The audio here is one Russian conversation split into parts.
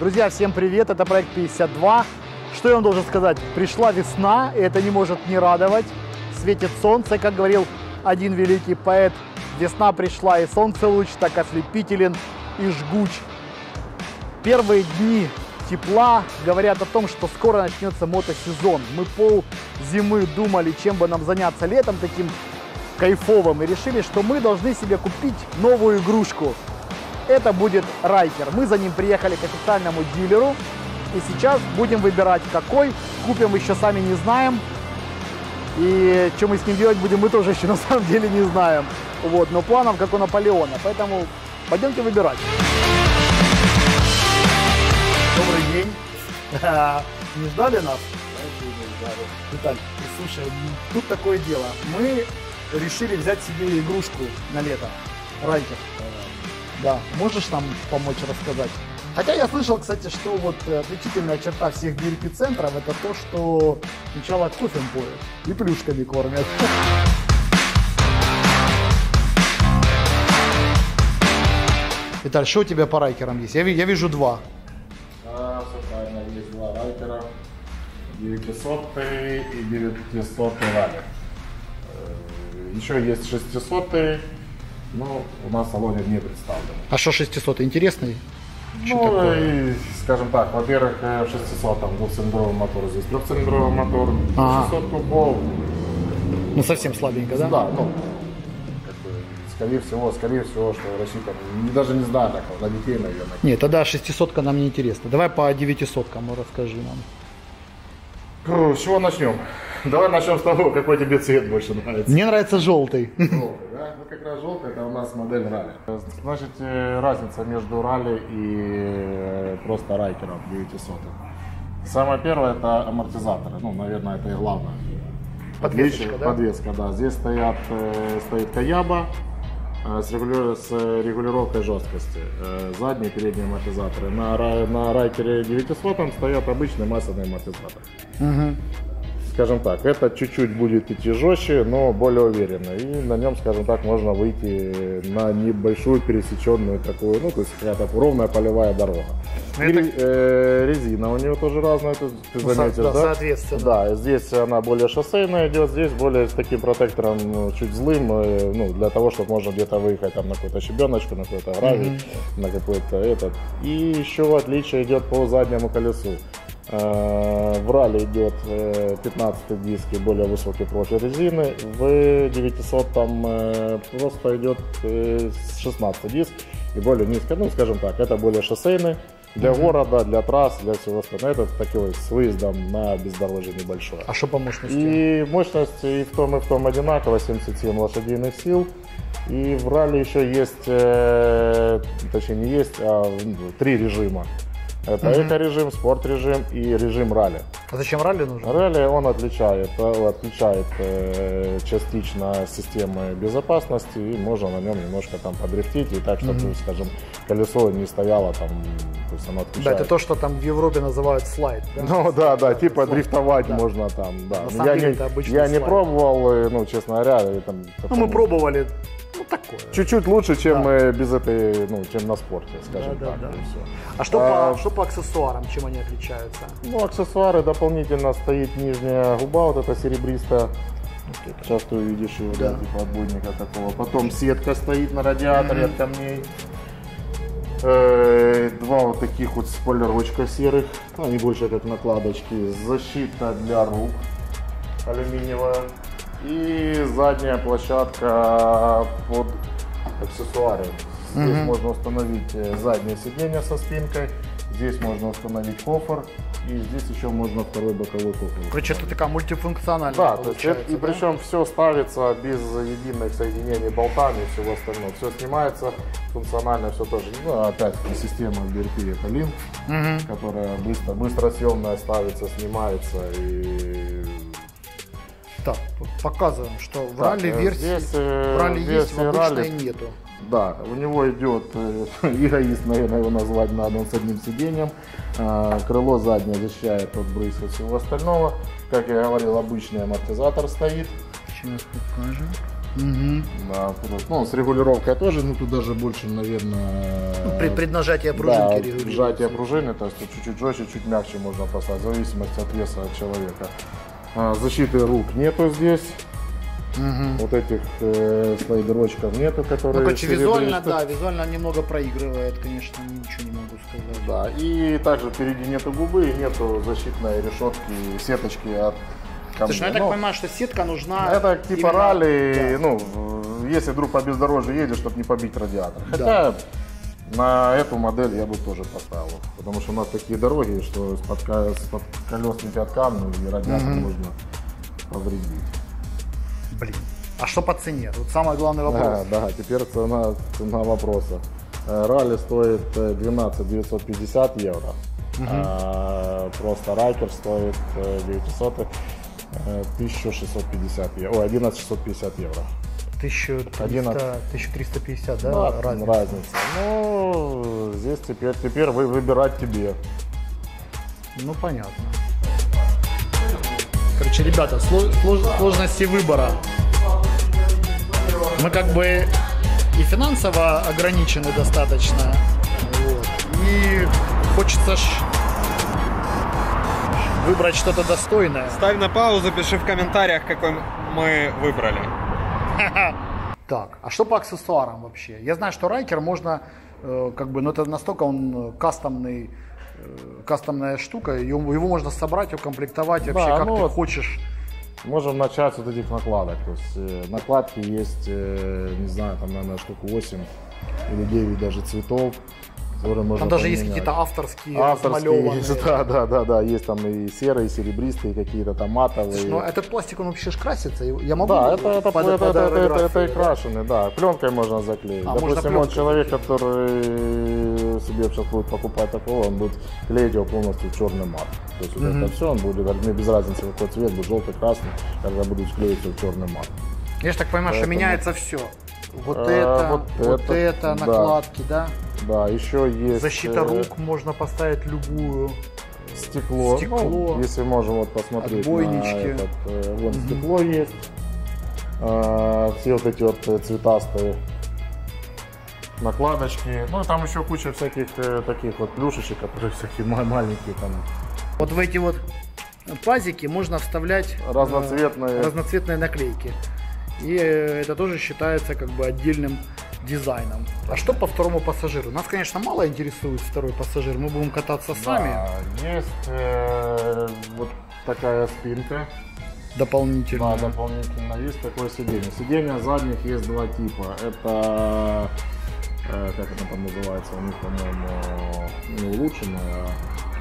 Друзья, всем привет, это проект 52. Что я вам должен сказать? Пришла весна, и это не может не радовать. Светит солнце, как говорил один великий поэт. Весна пришла, и солнце луч так ослепителен и жгуч. Первые дни тепла говорят о том, что скоро начнется мотосезон. Мы пол зимы думали, чем бы нам заняться летом таким кайфовым, и решили, что мы должны себе купить новую игрушку. Это будет Райкер. Мы за ним приехали к официальному дилеру, и сейчас будем выбирать какой. Купим еще сами не знаем. И что мы с ним делать будем, мы тоже еще на самом деле не знаем. Вот, но планов как у Наполеона. Поэтому пойдемте выбирать. Добрый день. Не ждали нас? Виталь, слушай, тут такое дело. Мы решили взять себе игрушку на лето. Райкер. Да, можешь нам помочь рассказать? Хотя я слышал, кстати, что вот отличительная черта всех центров это то, что сначала кофе поют и плюшками кормят. Виталь, что у тебя по райкерам есть? Я, я вижу два. Да, все правильно, есть два райкера. 900 и 900 ралли. Э, Еще есть 600 но у нас в салоне не представлен. А что 600? Интересный? Что Ну, такое? и, скажем так, во-первых, э, в 600 там двухцилиндровый мотор, здесь трехцилиндровый мотор, Ага. 600 кубов, Ну совсем слабенько, да? да, ну, скорее всего, скорее всего, что рассчитан, даже не знаю, так, на детей, наверное. Нет, тогда 600 нам не интересно. Давай по 900 расскажи нам. С чего начнем? Давай начнем с того, какой тебе цвет больше нравится. Мне нравится желтый. Желтый, да? Ну, как раз желтый, это у нас модель ралли. Значит, э, разница между ралли и э, просто райкером 900. Самое первое это амортизаторы. Ну, наверное, это и главное. Подвесочка, Отличие- да? Подвеска, да. Здесь стоят, э, стоит Каяба с, регулю- с регулировкой жесткости. Задние и передние амортизаторы. На, на райкере 900 стоят обычные масляные амортизаторы. Скажем так, это чуть-чуть будет идти жестче, но более уверенно. И на нем, скажем так, можно выйти на небольшую пересеченную такую, ну, то есть какая-то ровная полевая дорога. Ну, И это- ре- э, резина у нее тоже разная, ты, ты Ну, заметишь, да, да? соответственно. Да, здесь она более шоссейная идет, здесь более с таким протектором ну, чуть злым, э, ну, для того, чтобы можно где-то выехать там на какую-то щебеночку, на какой-то гравий, на какой-то этот. И еще отличие идет по заднему колесу. Э, В ралли идет э, 15 диск и более высокий профиль резины. В 900 там э, просто идет э, 16 диск и более низко. Ну, скажем так, это более шоссейный. Для города, для трасс, для всего остального. Это такой с выездом на бездорожье небольшое. А что по мощности? И мощность и в том, и в том одинаково, 77 лошадиных сил. И в ралли еще есть, э, точнее не есть, а ну, три режима. Это эко-режим, спорт-режим и режим ралли. А зачем ралли нужно? Ралли он отличает, э, отличает э, частично системы безопасности и можно на нем немножко там подрифтить и так, чтобы, скажем, колесо не стояло там, то есть оно Да, отвечает. это то, что там в Европе называют слайд. Да? Ну да, да, типа слайд. дрифтовать Да. можно там, да. На самом я деле не, это обычный я не слайд. пробовал, э, ну, честно говоря, там Ну, мы пробовали. Ну, такое. Чуть-чуть лучше, чем Да. без этой, ну, чем на спорте, скажем Да, да, так. да. всё. А что, А- по, что по аксессуарам, чем они отличаются? Ну, аксессуары дополнительно стоит нижняя губа, вот эта серебристая. Сейчас ты увидишь его, да, Да. типа отбойника такого. Потом сетка стоит на радиаторе от камней. Э, Два вот таких вот спойлерочка серых, ну, они больше как накладочки. Защита для рук алюминиевая. И задняя площадка под аксессуары. Здесь можно установить э, заднее сиденье со спинкой. Здесь можно установить кофр. И здесь еще можно второй боковой кофр. Короче, это такая мультифункциональная Да, то есть это- получается, и да? причем все ставится без единых соединений болтами и всего остального. Все снимается, функционально все тоже. Ну, опять-таки система BRP это Link, которая быстро, быстро съемная ставится, снимается и показываем, что в Так, ралли э, версии, здесь, э, в ралли есть, в обычной ралли. нету. Да, у него идет э, эгоист, наверное, его назвать надо, он с одним сиденьем. А, Крыло заднее защищает от брызг и всего остального. Как я говорил, обычный амортизатор стоит. Сейчас покажем. Мгм. Да, ну, с регулировкой тоже, ну тут даже больше, наверное... Ну, при, при нажатии пружинки да, сжатие пружины, то есть чуть-чуть жестче, чуть мягче можно поставить, в зависимости от веса человека. А, защиты рук нету здесь, Мгм. вот этих э, слайдерочков нету, которые... Ну, короче, визуально, да, визуально немного проигрывает, конечно, ничего не могу сказать. Да, и также впереди нету губы, нету защитной решетки, сеточки от камня. Слушай, ну я так Ну, понимаю, что сетка нужна. Это типа именно- ралли, Да. ну, если вдруг по бездорожью едешь, чтобы не побить радиатор. Да. Хотя на эту модель я бы тоже поставил, потому что у нас такие дороги, что из-под, ка- из-под колес летят камни, и радиатор можно повредить. Блин. А что по цене? Вот самый главный вопрос. Да, да, теперь цена, цена вопроса. Э, Ралли стоит э, 12 950 евро. А просто райкер стоит э, 900, э, 1650 евро. Ой, 11 650 евро. 1300, 11. 1350, да, Да, разница? разница. Ну, здесь теперь, теперь вы выбирать тебе. Ну, понятно. Короче, ребята, сло- слож- сложности выбора. Мы как бы и финансово ограничены достаточно. вот, И хочется ж выбрать что-то достойное. Ставь на паузу, пиши в комментариях, какой мы выбрали. Так, а что по аксессуарам вообще? Я знаю, что Райкер можно, э, как бы, ну это настолько он э, кастомный, э, кастомная штука, его, его можно собрать, укомплектовать вообще Да, как ну ты вот. хочешь. Можем начать с вот этих накладок. То есть э, накладки есть, э, не знаю, там, наверное, штук 8 или 9 даже цветов, которые можно Там даже есть поменять. какие-то авторские, Авторские есть, да, да, да, да, есть там и серые, и серебристые, какие-то там матовые. Ну, этот пластик, он вообще ж красится. его- Я могу Да, это, это, под- это, под это, это, это, аэрографию, и крашеный, да. Пленкой можно заклеить. А, можно Допустим, вот пленкой человек, который себе сейчас будет покупать такого, он будет клеить его полностью в черный мат. То есть вот это все, он будет, мне без разницы какой цвет, будет желтый, красный, когда будут клеить все в черный мат. Я же так понимаю, что Поэтому- меняется все. Вот А, это, вот вот, это, это, да. накладки, да? Да, еще есть Защита э, рук можно поставить любую. стекло. Стекло. Ну, если можем вот посмотреть Отбойнички. на этот, э, вон стекло есть. А, все вот эти вот э, цветастые накладочки. Ну, там еще куча всяких э, таких вот плюшечек, которые всякие ма- маленькие там. Вот в эти вот пазики можно вставлять э, Разноцветные. разноцветные наклейки. И это тоже считается как бы отдельным дизайном. А что по второму пассажиру? Нас, конечно, мало интересует второй пассажир. Мы будем кататься сами Да, есть э, вот такая спинка. дополнительно. Да, дополнительно есть такое сиденье. Сиденья задних есть два типа. Это э, как это там называется у них, по-моему, не улучшенное, а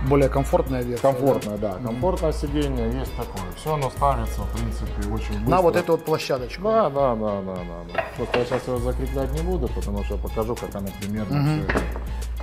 Более комфортная версия. комфортное, да. Комфортное сиденье есть такое. Все оно ставится, в принципе, очень быстро. да? На вот эту вот площадочку. Да, да, да, да, да, да. Просто я сейчас его закреплять не буду, потому что я покажу, как оно примерно все это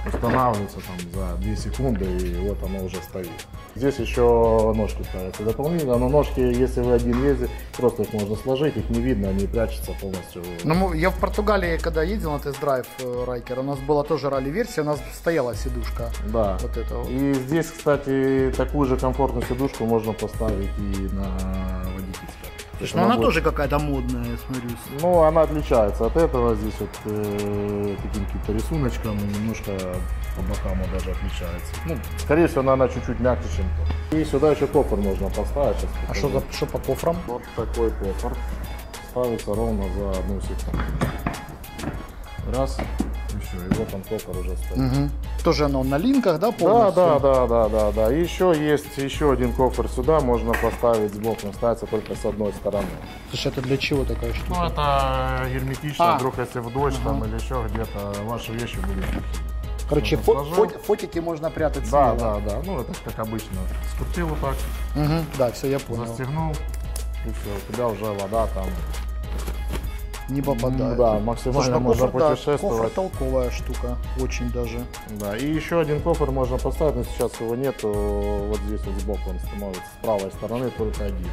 устанавливается там за 2 секунды, и вот оно уже стоит. Здесь еще ножки ставятся дополнительно, но ножки, если вы один ездите, просто их можно сложить, их не видно, они прячутся полностью. Ну, я в Португалии, когда ездил на тест-драйв э, Райкер, у нас была тоже ралли-версия, у нас стояла сидушка. Да. Вот это вот. И здесь, кстати, такую же комфортную сидушку можно поставить и на водительское. Есть ну она будет- тоже какая-то модная, я смотрю. Ну, она отличается от этого. Здесь вот э, таким каким-то рисуночком немножко по бокам он даже отличается. Ну, скорее всего, она чуть-чуть мягче, чем то. И сюда еще кофр можно поставить. Сейчас А что за что по кофрам? Вот такой кофр. Ставится ровно за одну секунду. Раз, и вот он кофр уже стоит. Мгм. Тоже оно на линках, да, Да, полностью? да, да, да, да, да. И еще есть еще один кофр сюда, можно поставить сбоку, он ставится только с одной стороны. Слушай, это для чего такая штука? Ну, это герметично, А. вдруг если в дождь там или еще где-то ваши вещи будут. Короче, фо- фот- фотики можно прятать Да, смело. да, да. Ну, это как обычно. Скрутил вот так, Мгм. Да, все, я понял. застегнул, и все, у тебя уже вода там. Не попадает. Да, максимально Слушай, ну можно кофр, да, путешествовать. кофр толковая штука, очень даже. Да, и еще один кофр можно поставить, но сейчас его нету. Вот здесь вот сбоку он становится с правой стороны только один.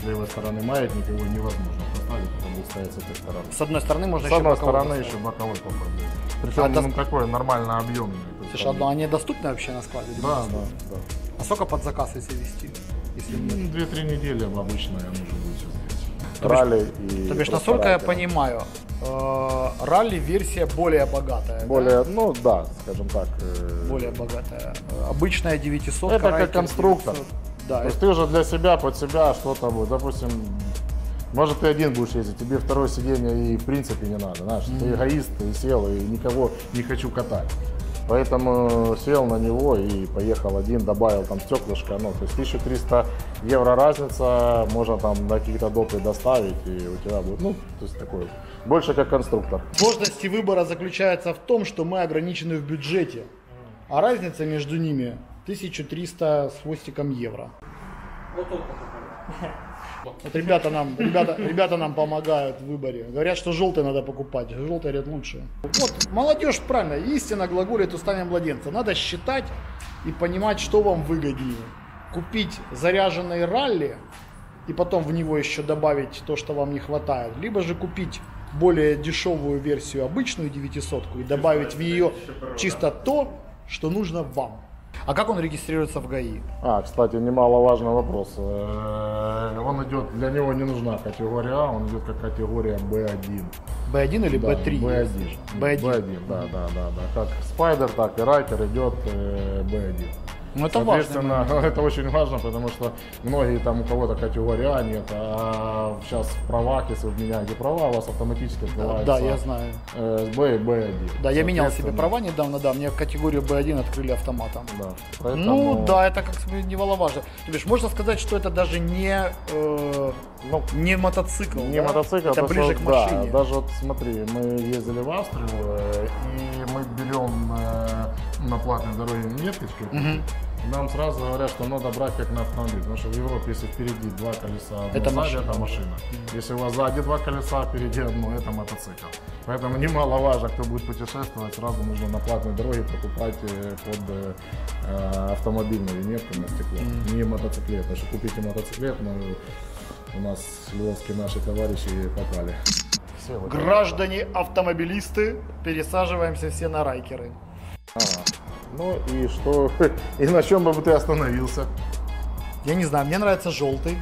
С левой стороны маятник его невозможно поставить, потому будет стоять с этой стороны. С одной стороны можно С еще одной боковой стороны поставить. еще боковой кофр будет. Причем А он дос- такой нормально объемный. Слушай, одно, они доступны вообще на складе? Да, да, да. А сколько под заказ, если вести? Если нет? Ну, Две-три недели обычно я нужен всё здесь. ралли и То бишь, насколько я понимаю, э, ралли-версия более богатая. да? Более, ну да, скажем так. э, более богатая. Обычная 900 Это как конструктор. 900. Да, То есть ты уже для себя, под себя что-то будет. Допустим, может ты один будешь ездить, тебе второе сиденье и в принципе не надо. Знаешь, ты эгоист, ты сел и никого не хочу катать. Поэтому сел на него и поехал один, добавил там стеклышко. Ну, то есть 1300 евро разница, можно там на какие-то допы доставить, и у тебя будет, ну, то есть такой, больше как конструктор. Сложности выбора заключается в том, что мы ограничены в бюджете, а разница между ними 1300 с хвостиком евро. Вот ребята нам, ребята, ребята нам помогают в выборе. Говорят, что желтый надо покупать. Желтый говорят лучше. Вот, молодежь правильно, истинно глаголит устами младенца. Надо считать и понимать, что вам выгоднее. Купить заряженный ралли и потом в него еще добавить то, что вам не хватает. Либо же купить более дешевую версию, обычную 900 и добавить в нее чисто то, что нужно вам. А как он регистрируется в ГАИ? А, кстати, немаловажный вопрос. Э, Он идет, для него не нужна категория А, он идет как категория B1. B1 или Да, B3? B1. B1. B1, да, да, да, да. Как Spider, так и Райкер идет э, B1. Ну это важно. Соответственно, это очень важно, потому что многие там у кого-то категория А нет, а сейчас в правах, если вы меняете права, у вас автоматически открывается Да, я знаю. э, B и B1. Да, я менял себе права недавно, да, мне категорию B1 открыли автоматом. Да, Ну поэтому- да, это как немаловажно. То бишь, можно сказать, что это даже не, э, Ну, не мотоцикл. Не да? мотоцикл, это ближе что, к машине. Да, даже вот смотри, мы ездили в Австрию, э, и мы берем э, на платной дороге меточки. Мгм. Нам сразу говорят, что надо брать как на автомобиль, потому что в Европе, если впереди два колеса, одно Это сзади, машина. это машина. Если у вас сзади два колеса, впереди одно, это мотоцикл. Поэтому немаловажно, кто будет путешествовать, сразу нужно на платной дороге покупать э, под э, э, автомобильную винетку на стекло, не мотоциклет. Потому что купите мотоциклет, но у нас львовские наши товарищи попали. Все, вот это. Граждане автомобилисты, пересаживаемся все на райкеры. Ага. Ну и что? И на чем бы ты остановился? Я не знаю, мне нравится желтый.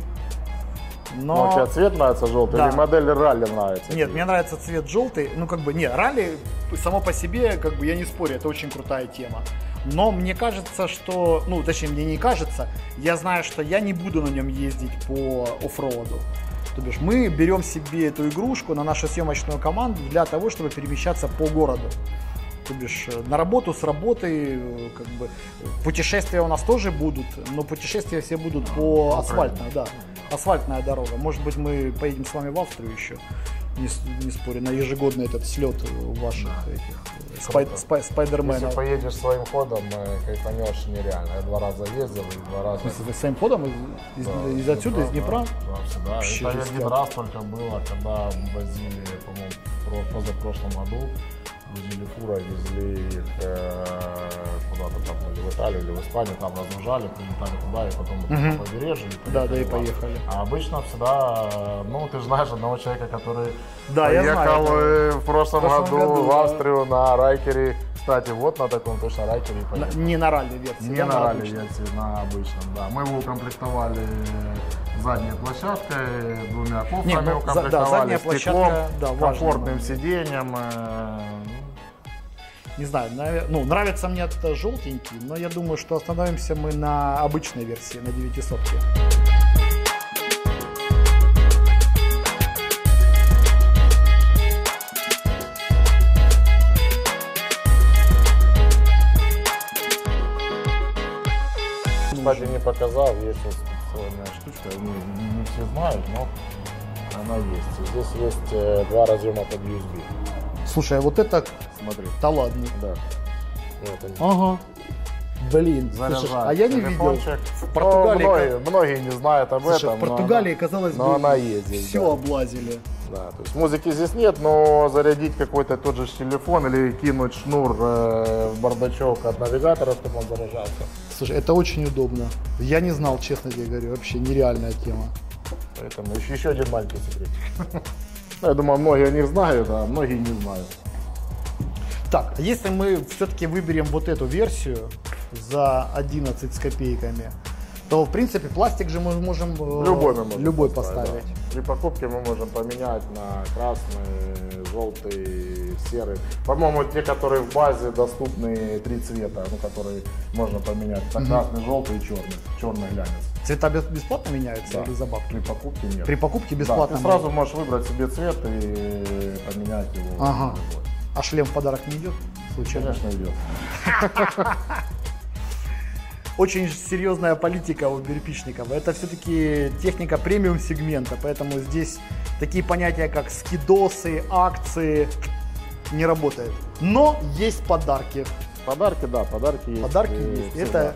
Ну, у тебя Но... цвет нравится желтый Да. или модель ралли нравится? Нет, мне нравится цвет желтый. Ну, как бы, не, ралли само по себе, как бы, я не спорю, это очень крутая тема. Но мне кажется, что, ну, точнее, мне не кажется, я знаю, что я не буду на нем ездить по оффроуду. То бишь, мы берем себе эту игрушку на нашу съемочную команду для того, чтобы перемещаться по городу. То бишь, э, на работу, с работы, э, как бы, путешествия у нас тоже будут, но путешествия все будут по асфальтной, да, асфальтная дорога. Может быть, мы поедем с вами в Австрию еще, не, не спорю, на ежегодный этот слет ваших этих э, спай- спай- Если спайдерменов. поедешь своим ходом, кайфанешь нереально. Я два раза ездил два раза... В смысле, своим ходом из, Да, из отсюда, из Днепра? Да, да. Вообще Это жестяк. один раз только было, когда возили, по-моему, в про- позапрошлом году. Возили фурой, везли их э, куда-то там, или в Италию, или в Испанию, там разгружали, прилетали туда, и потом Мгм. по побережью. и Да, да, и поехали. А обычно всегда, ну, ты же знаешь одного человека, который Да, я поехал знаю, в прошлом, В прошлом году, году, в да. Австрию на Райкере. Кстати, вот на таком точно Райкере и На- поехал. не на ралли версии. Не да, на ралли обычном. версии, на обычном, да. Мы его укомплектовали задней площадкой, двумя кофрами Не, ну, за- да, укомплектовали, задняя стеклом, площадка, да, комфортным момент. сиденьем. э, Не знаю, наве- ну, нравится мне это желтенький, но я думаю, что остановимся мы на обычной версии, на 900 Кстати, не показал, есть специальная штучка, не, не- не все знают, но она есть. Здесь есть э, два разъема под USB. Слушай, а вот это, Смотри, да ладно. да. Вот они. Ага. Блин, слушай, а я не видел. В Португалии, Ну, многие, многие не знают об Слушай, этом. в но Португалии, она- казалось но бы, она здесь, все да. облазили. Да, то есть музыки здесь нет, но зарядить какой-то тот же телефон или кинуть шнур э, в бардачок от навигатора, чтобы он заряжался. Слушай, это очень удобно. Я не знал, честно тебе говорю, вообще нереальная тема. Поэтому еще, еще один маленький секрет. Ну, Я думаю, многие о них знают, а многие не знают. Так, а если мы все-таки выберем вот эту версию за 11 с копейками, то в принципе пластик же мы можем э, Любой мы можем любой поставить, поставить. При покупке мы можем поменять на красный, желтый, серый. По-моему, те, которые в базе доступны три цвета, ну, которые можно поменять. Это красный, желтый и черный. Черный глянец. Цвета бес- бесплатно меняются Да. или за бабки? При покупке нет. При покупке Да, бесплатно. ты сразу можешь выбрать себе цвет и поменять его. Ага. А шлем в подарок не идет? Случайно? Конечно, идет. Очень серьезная политика у берпичников. Это все-таки техника премиум сегмента, поэтому здесь такие понятия, как скидосы, акции не работают. Но есть подарки. Подарки, да, подарки есть. Подарки есть. Это,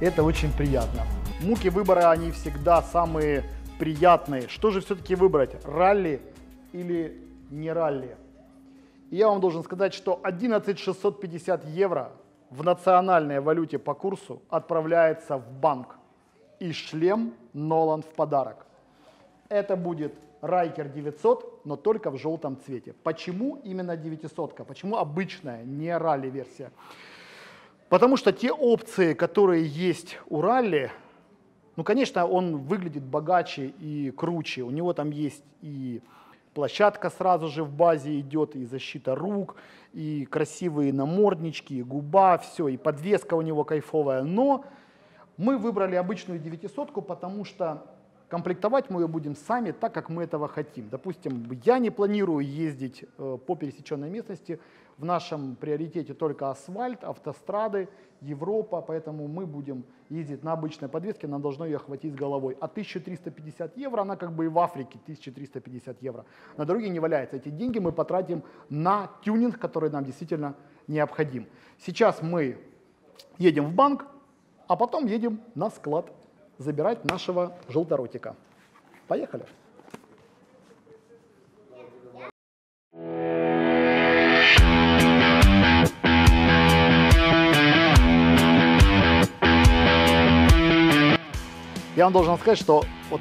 это очень приятно. Муки выбора, они всегда самые приятные. Что же все-таки выбрать? Ралли или не ралли? И я вам должен сказать, что 11 650 евро в национальной валюте по курсу отправляется в банк. И шлем Нолан в подарок. Это будет Райкер 900, но только в желтом цвете. Почему именно 900? Почему обычная, не ралли-версия? Потому что те опции, которые есть у ралли, ну, конечно, он выглядит богаче и круче. У него там есть и площадка сразу же в базе идет, и защита рук, и красивые наморднички, и губа, все, и подвеска у него кайфовая. Но мы выбрали обычную 900, потому что комплектовать мы ее будем сами так, как мы этого хотим. Допустим, я не планирую ездить э, по пересеченной местности. В нашем приоритете только асфальт, автострады, Европа, поэтому мы будем ездить на обычной подвеске, нам должно ее хватить с головой. А 1350 евро, она как бы и в Африке 1350 евро. На дороге не валяется. Эти деньги мы потратим на тюнинг, который нам действительно необходим. Сейчас мы едем в банк, а потом едем на склад забирать нашего желторотика. Поехали. Я вам должен сказать, что вот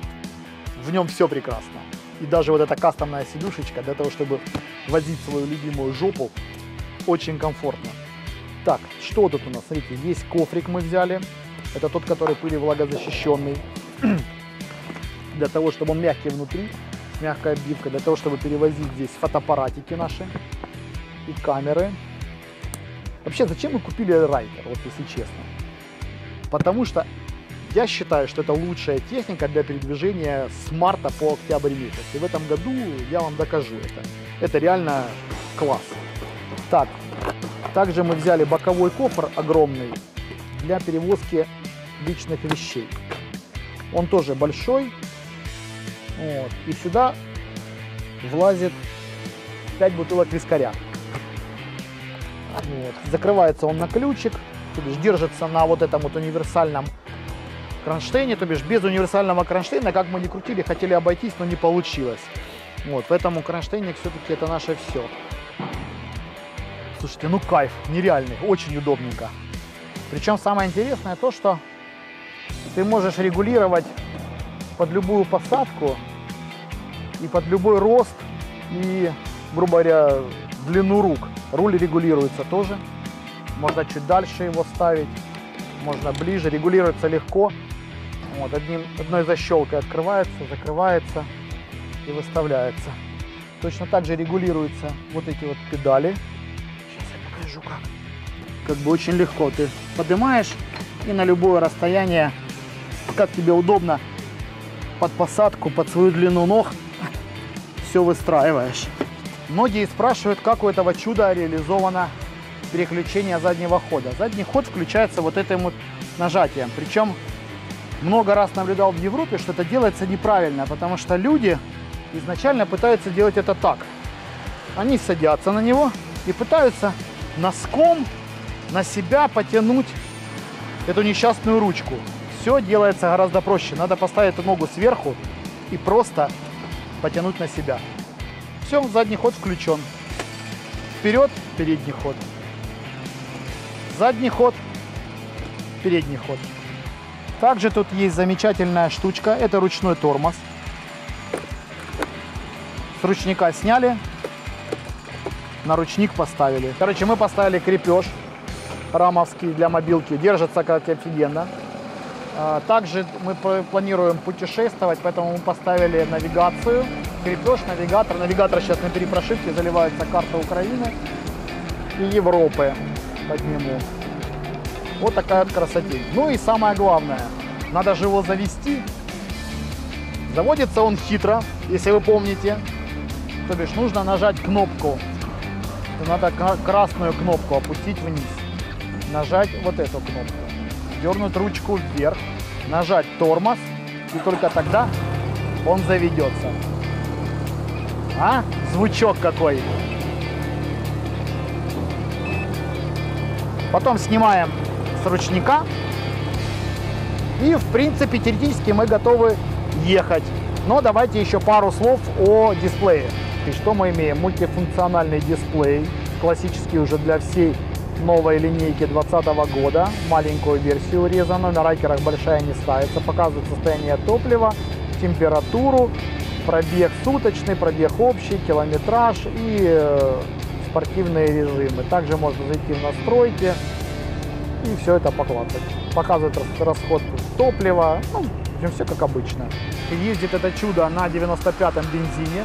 в нем все прекрасно. И даже вот эта кастомная сидушечка для того, чтобы возить свою любимую жопу, очень комфортно. Так, что тут у нас? Смотрите, есть кофрик мы взяли. Это тот, который пыли влагозащищенный. Для того, чтобы он мягкий внутри, мягкая обивка. Для того, чтобы перевозить здесь фотоаппаратики наши и камеры. Вообще, зачем мы купили Райкер, вот если честно? Потому что я считаю, что это лучшая техника для передвижения с марта по октябрь месяц. И в этом году я вам докажу это. Это реально класс. Так, также мы взяли боковой кофр огромный для перевозки личных вещей. Он тоже большой. Вот. И сюда влазит 5 бутылок вискаря. Вот. Закрывается он на ключик, то бишь держится на вот этом вот универсальном кронштейне, то бишь без универсального кронштейна, как мы не крутили, хотели обойтись, но не получилось. Вот, поэтому кронштейник все-таки это наше все. Слушайте, ну кайф, нереальный, очень удобненько. Причем самое интересное то, что ты можешь регулировать под любую посадку и под любой рост и, грубо говоря, длину рук. Руль регулируется тоже. Можно чуть дальше его ставить, можно ближе, регулируется легко. Вот, одним, одной защелкой открывается, закрывается и выставляется. Точно так же регулируются вот эти вот педали. Сейчас я покажу как. Как бы очень легко. Ты поднимаешь и на любое расстояние, как тебе удобно, под посадку, под свою длину ног, все выстраиваешь. Многие спрашивают, как у этого чуда реализовано переключение заднего хода. Задний ход включается вот этим вот нажатием. Причем много раз наблюдал в Европе, что это делается неправильно, потому что люди изначально пытаются делать это так. Они садятся на него и пытаются носком на себя потянуть эту несчастную ручку. Все делается гораздо проще. Надо поставить эту ногу сверху и просто потянуть на себя. Все, задний ход включен. Вперед, передний ход. Задний ход, передний ход. Также тут есть замечательная штучка, это ручной тормоз. С ручника сняли, на ручник поставили. Короче, мы поставили крепеж рамовский для мобилки, держится как офигенно. А, Также мы планируем путешествовать, поэтому мы поставили навигацию, крепеж, навигатор. Навигатор сейчас на перепрошивке заливается карта Украины и Европы под нему. Вот такая вот красотень. Ну и самое главное, надо же его завести. Заводится он хитро, если вы помните. То бишь нужно нажать кнопку. Надо кра- красную кнопку опустить вниз. Нажать вот эту кнопку. Дернуть ручку вверх. Нажать тормоз. И только тогда он заведется. А? Звучок какой. Потом снимаем с ручника. И, в принципе, теоретически мы готовы ехать. Но давайте еще пару слов о дисплее. И что мы имеем? Мультифункциональный дисплей, классический уже для всей новой линейки 2020 года. Маленькую версию урезанную, на райкерах большая не ставится. Показывает состояние топлива, температуру, пробег суточный, пробег общий, километраж и э, спортивные режимы. Также можно зайти в настройки и все это поклацать. Показывает рас- расход топлива, ну, в общем, все как обычно. Ездит это чудо на 95-м бензине.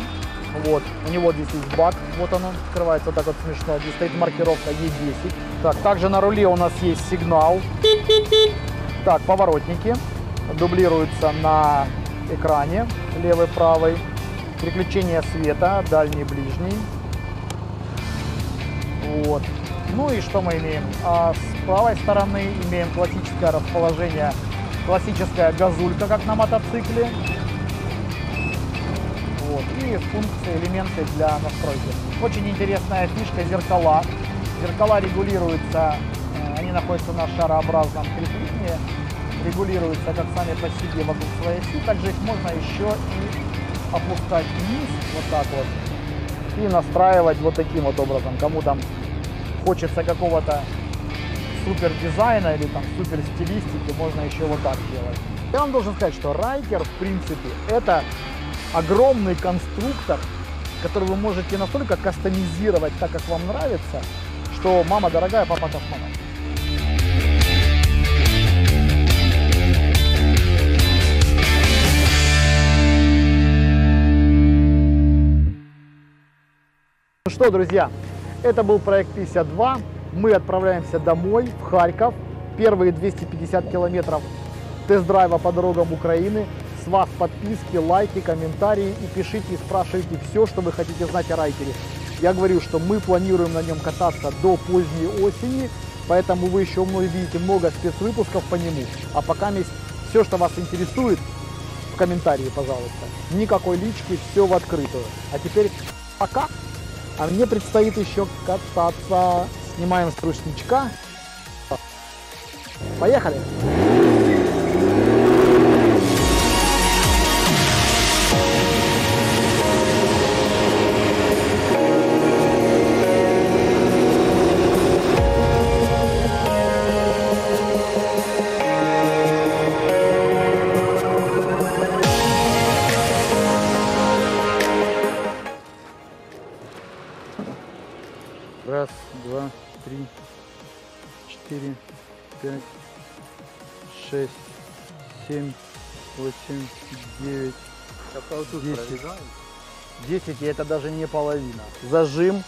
Вот, у него здесь есть бак, вот он открывается вот так вот смешно, здесь стоит маркировка E10. Так, также на руле у нас есть сигнал. Так, поворотники дублируются на экране, левый, правый. Переключение света, дальний, ближний. Вот. Ну и что мы имеем? А с правой стороны имеем классическое расположение, классическая газулька, как на мотоцикле. Вот. И функции, элементы для настройки. Очень интересная фишка зеркала. Зеркала регулируются, э, они находятся на шарообразном креплении, регулируются как сами по себе вокруг своей оси. Также их можно еще и опускать вниз, вот так вот, и настраивать вот таким вот образом. Кому там хочется какого-то супер дизайна или там супер стилистики, можно еще вот так делать. Я вам должен сказать, что Райкер, в принципе, это огромный конструктор, который вы можете настолько кастомизировать так, как вам нравится, что мама дорогая, папа космонавт. Ну что, друзья, это был проект 52. Мы отправляемся домой, в Харьков. Первые 250 километров тест-драйва по дорогам Украины. С вас подписки, лайки, комментарии и пишите и спрашивайте все, что вы хотите знать о Райкере. Я говорю, что мы планируем на нем кататься до поздней осени, поэтому вы еще увидите много спецвыпусков по нему. А пока есть все, что вас интересует, в комментарии, пожалуйста. Никакой лички, все в открытую. А теперь пока. А мне предстоит еще кататься. Снимаем с ручничка. Поехали! Это даже не половина. Зажим,